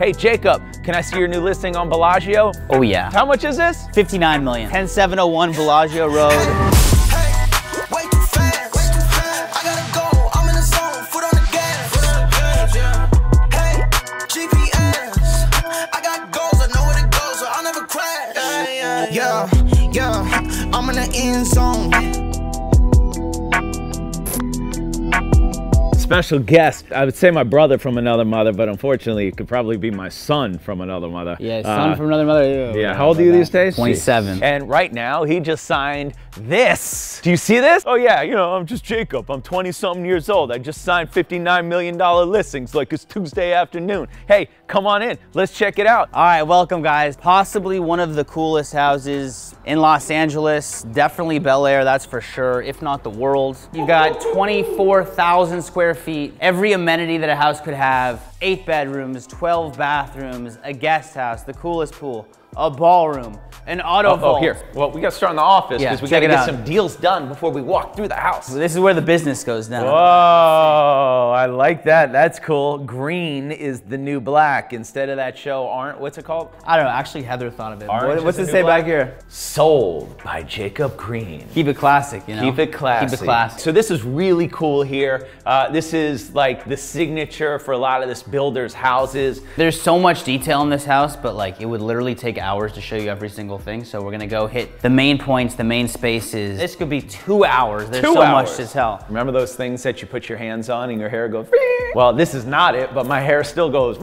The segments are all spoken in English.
Hey, Jacob, can I see your new listing on Bellagio? Oh yeah. How much is this? 59 million. 10701 Bellagio Road. Way fast. I gotta go. I'm in the zone. Foot on the gas. Hey, GPS. I got goals. I know where to go, so I'll never crash. Yeah, yeah. I'm in the end zone. Special guest. I would say my brother from another mother, but unfortunately, it could probably be my son from another mother. Yeah, son Uh, from another mother. Yeah, how old are you these days? 27. And right now, he just signed this. Do you see this? Oh yeah, you know, I'm just Jacob. I'm 20 something years old. I just signed $59 million listings like it's Tuesday afternoon. Hey, come on in. Let's check it out. All right, welcome guys. Possibly one of the coolest houses in Los Angeles. Definitely Bel Air, that's for sure, if not the world. You got 24,000 square feet. Every amenity that a house could have. Eight bedrooms, 12 bathrooms, a guest house, the coolest pool, a ballroom, an auto Oh, vault. oh, here. Well, we got to start in the office Yeah, because we got to get out. some deals done before we walk through the house. This is where the business goes down. Whoa, I like that. That's cool. Green is the new black instead of that show. Aren't what's it called? I don't know, actually Heather thought of it. What- what's the it say black? back here? Sold by Jacob Greene. Keep it classic, you know? Keep it classic. Keep it classy. So this is really cool here. Uh, this is like the signature for a lot of this builders' houses. There's so much detail in this house, but like it would literally take hours to show you every single thing. So we're gonna go hit the main points, the main spaces. This could be two hours. There's Two so hours. much to tell. Remember those things that you put your hands on and your hair goes? Well, this is not it, but my hair still goes.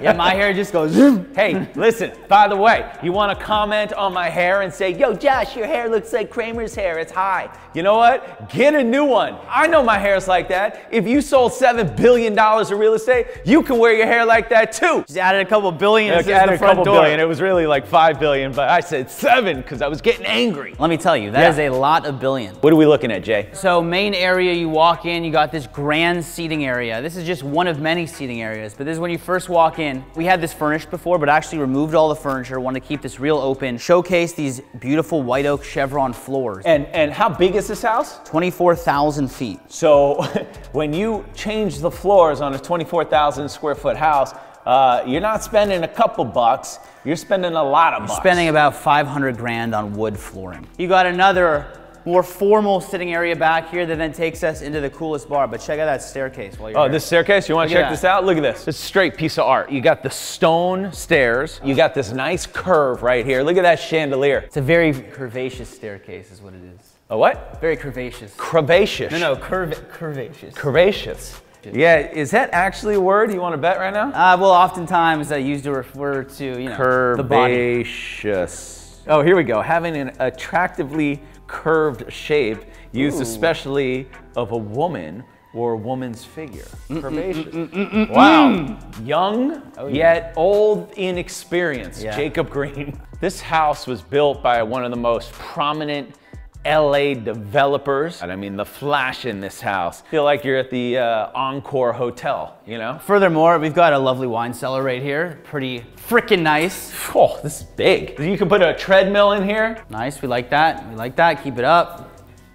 Yeah, my hair just goes. zoom. Hey, listen, by the way, you want to comment on my hair and say, yo, Josh, your hair looks like Kramer's hair. It's high. You know what? Get a new one. I know my hair's like that. If you sold $7 billion of real estate, you can wear your hair like that too. Just added a couple billion to added the a front couple door. billion. It was really like five billion, but I said seven because I was getting angry. Let me tell you, that is Yeah. a lot of billion. What are we looking at, Jay? So main area, you walk in, you got this grand seating area. This is just one of many seating areas, but this is when you first walk in. We had this furnished before, but actually removed all the furniture, wanted to keep this real open, showcase these beautiful white oak chevron floors. And and how big is this house? 24,000 feet. So when you change the floors on a 24,000 square foot house, uh, you're not spending a couple bucks. You're spending a lot of bucks. Spending about 500 grand on wood flooring. You got another more formal sitting area back here that then takes us into the coolest bar, but check out that staircase while you're Oh, here. this staircase, you want to check that. this out? Look at this. It's a straight piece of art. You got the stone stairs. You got this nice curve right here. Look at that chandelier. It's a very curvaceous staircase is what it is. A what? Very curvaceous. Curvaceous. No, no, curve, curvaceous. Curvaceous. Yeah, is that actually a word you want to bet right now? Uh, well, oftentimes I used to refer to, you know, the body. Curvaceous. Oh, here we go. Having an attractively curved shape used especially of a woman or a woman's figure. Curvaceous. Wow. Young, yet old in experience. Yeah. Jacob Greene. This house was built by one of the most prominent LA developers. And I mean, the flash in this house. Feel like you're at the uh, Encore Hotel, you know? Furthermore, we've got a lovely wine cellar right here. Pretty freaking nice. Oh, this is big. You can put a treadmill in here. Nice, we like that. We like that, keep it up.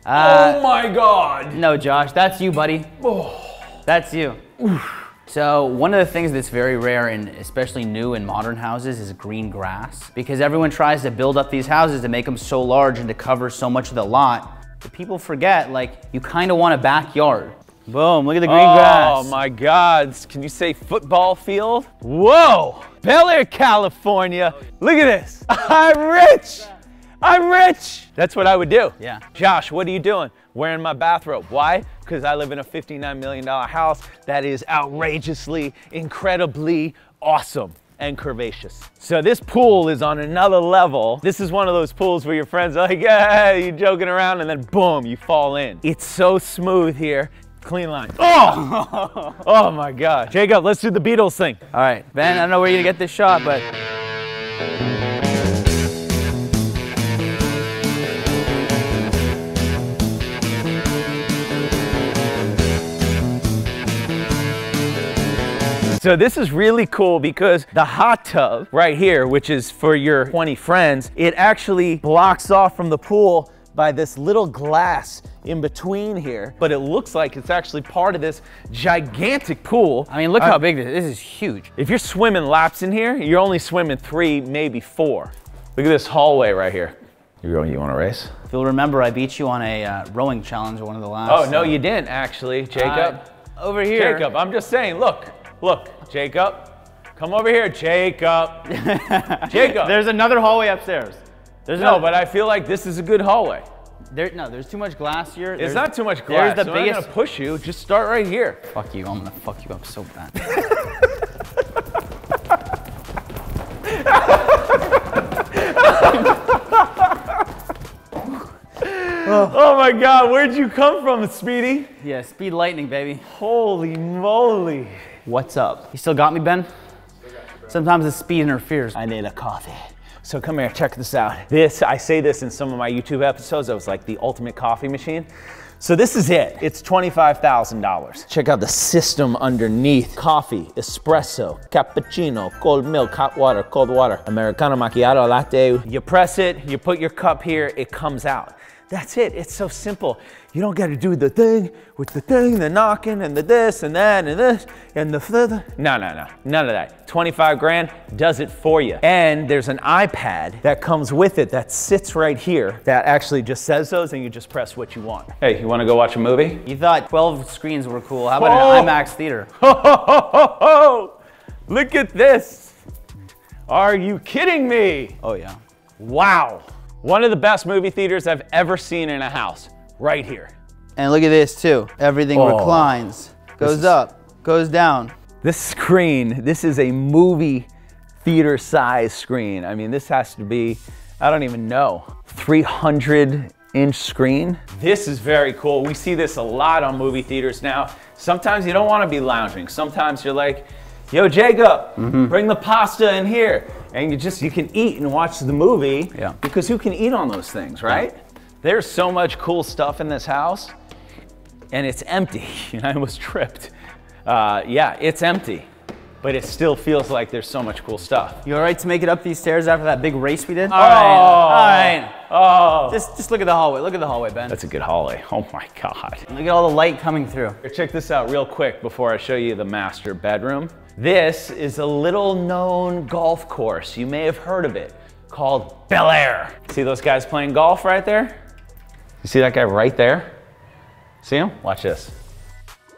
Uh, oh my God. No, Josh, that's you, buddy. Oh. That's you. So one of the things that's very rare and especially new in modern houses is green grass because everyone tries to build up these houses to make them so large and to cover so much of the lot. But people forget, like, you kind of want a backyard. Boom, look at the green oh grass. Oh my God. Can you say football field? Whoa. Bel Air, California. Look at this. I'm rich. I'm rich. That's what I would do. Yeah. Josh, what are you doing? Wearing my bathrobe. Why? Because I live in a $59 million house that is outrageously, incredibly awesome and curvaceous. So this pool is on another level. This is one of those pools where your friends are like, yeah, you're joking around and then boom, you fall in. It's so smooth here. Clean line. Oh! oh my God. Jacob, let's do the Beatles thing. All right, Ben, I don't know where you're gonna get this shot, but So this is really cool because the hot tub right here, which is for your 20 friends, it actually blocks off from the pool by this little glass in between here, but it looks like it's actually part of this gigantic pool. I mean, look Uh, how big this is. This is huge. If you're swimming laps in here, you're only swimming three, maybe four. Look at this hallway right here. You going? You want to race? If you'll remember, I beat you on a uh, rowing challenge, one of the last. Oh no, uh, you didn't actually, Jacob. uh, over here. Jacob, I'm just saying. Look, look, Jacob, come over here, Jacob. Jacob. There's another hallway upstairs. There's no, another- but I feel like this is a good hallway. there. No, there's too much glass here. It's There's- not too much glass. There's the so I'm gonna push you. Just start right here. Fuck you. I'm gonna fuck you up so bad. Oh my God, where'd you come from, Speedy? yeah, speed lightning, baby. Holy moly. What's up? You still got me, Ben? Sometimes the speed interferes. I need a coffee. So come here, check this out. This, I say this in some of my YouTube episodes, I was like the ultimate coffee machine. So this is it. It's $25,000. Check out the system underneath. Coffee, espresso, cappuccino, cold milk, hot water, cold water, Americano macchiato, latte. You press it, you put your cup here, it comes out. That's it. It's so simple. You don't got to do the thing with the thing, the knocking, and the this and that and this and the further. No, no, no. None of that. 25 grand does it for you. And there's an iPad that comes with it that sits right here that actually just says those and you just press what you want. Hey, you want to go watch a movie? You thought 12 screens were cool. How about Oh. an IMAX theater? Ho, ho, ho, ho, ho. Look at this. Are you kidding me? Oh yeah. Wow. One of the best movie theaters I've ever seen in a house, right here. And look at this too. Everything Oh. reclines, goes is- up, goes down. This screen, this is a movie theater size screen. I mean, this has to be, I don't even know, 300 inch screen. This is very cool. We see this a lot on movie theaters now. Sometimes you don't want to be lounging. Sometimes you're like, yo, Jacob, mm-hmm. bring the pasta in here. And you just, you can eat and watch the movie. Yeah. Because who can eat on those things, right? There's so much cool stuff in this house and it's empty. And I almost tripped. Uh, yeah, it's empty, but it still feels like there's so much cool stuff. You all right to make it up these stairs after that big race we did? Oh. All right, all right. Oh, Just, just look at the hallway. Look at the hallway, Ben. that's a good hallway. Oh my God. Look at all the light coming through. Here, Check this out real quick before I show you the master bedroom. This is a little known golf course. You may have heard of it called Bel Air. See those guys playing golf right there? You see that guy right there? See him? Watch this.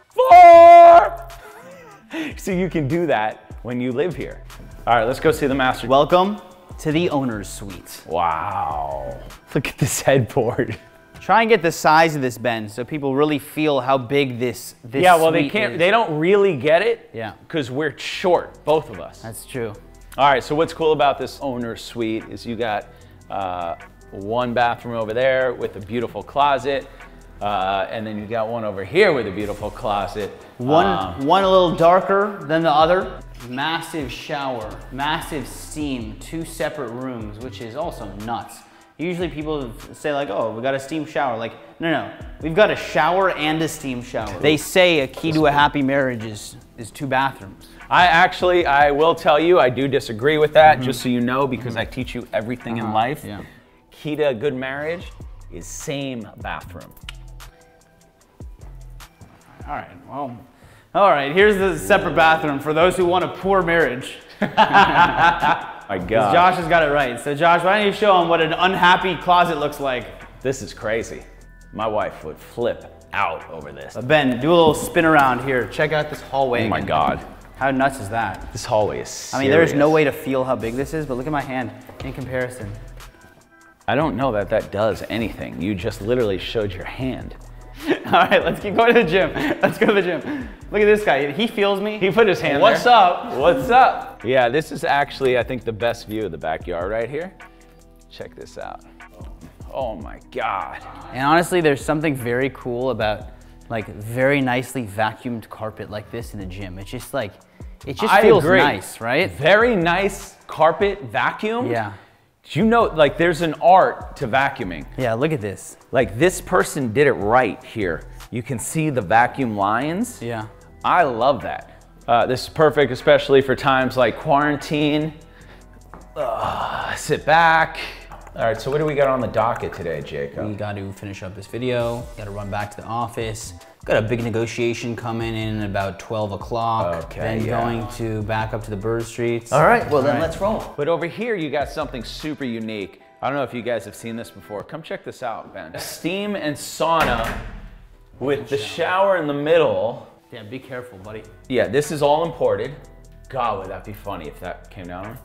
Four! so you can do that when you live here. All right, let's go see the master. Welcome to the owner's suite. wow. Look at this headboard. Try and get the size of this, Ben, so people really feel how big this this Yeah, well, they can't, is. they don't really get it. Yeah. Because we're short, both of us. That's true. All right, so what's cool about this owner suite is you got uh, one bathroom over there with a beautiful closet, uh, and then you got one over here with a beautiful closet. One, Um, one a little darker than the other. Massive shower, massive steam, two separate rooms, which is also nuts. Usually people say like, oh, we got a steam shower. Like, no, no, we've got a shower and a steam shower. They say a key to a happy marriage is, is two bathrooms. I actually, I will tell you, I do disagree with that, just so you know, because I teach you everything in life. yeah. Key to a good marriage is same bathroom. All right, well, all right, here's the separate bathroom for those who want a poor marriage. My God. Josh has got it right. So Josh, why don't you show them what an unhappy closet looks like? This is crazy. My wife would flip out over this. Ben, do a little spin around here. Check out this hallway. Oh my again. God. How nuts is that? This hallway is I mean, there's no way to feel how big this is, but look at my hand in comparison. I don't know that that does anything. You just literally showed your hand. All right, let's keep going to the gym. Let's go to the gym. Look at this guy. He feels me. He put his hand What's there. up? What's up? Yeah, this is actually, I think, the best view of the backyard right here. Check this out. Oh my God. And honestly, there's something very cool about like very nicely vacuumed carpet like this in the gym. It's just like, it just I feels agree. nice, right? Very nice carpet vacuum. Yeah. Do you know, like, there's an art to vacuuming. Yeah, look at this. Like, this person did it right here. You can see the vacuum lines. Yeah. I love that. Uh, this is perfect, especially for times like quarantine. Sit back, All right, so what do we got on the docket today, Jacob? We got to finish up this video. Got to run back to the office. Got a big negotiation coming in at about 12 o'clock. Okay, Then yeah. going to back up to the bird streets. All right, well then right. let's roll. But over here, you got something super unique. I don't know if you guys have seen this before. Come check this out, Ben. Steam and sauna with the shower in the middle. Yeah, be careful, buddy. Yeah, this is all imported. God, would that be funny if that came down?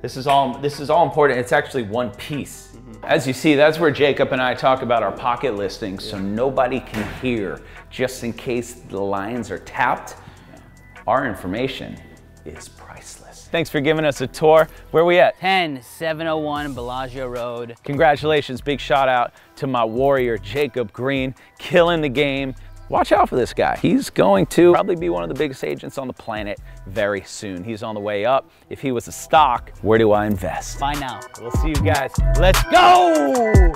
This is all this is all important. It's actually one piece. Mm-hmm. As you see, that's where Jacob and I talk about our pocket listings so nobody can hear just in case the lines are tapped. Our information is priceless. Thanks for giving us a tour. Where we at? 10701 Bellagio Road. Congratulations, big shout out to my warrior, Jacob Greene, killing the game watch out for this guy. He's going to probably be one of the biggest agents on the planet very soon. He's on the way up. If he was a stock, where do I invest? Find out. We'll see you guys. Let's go!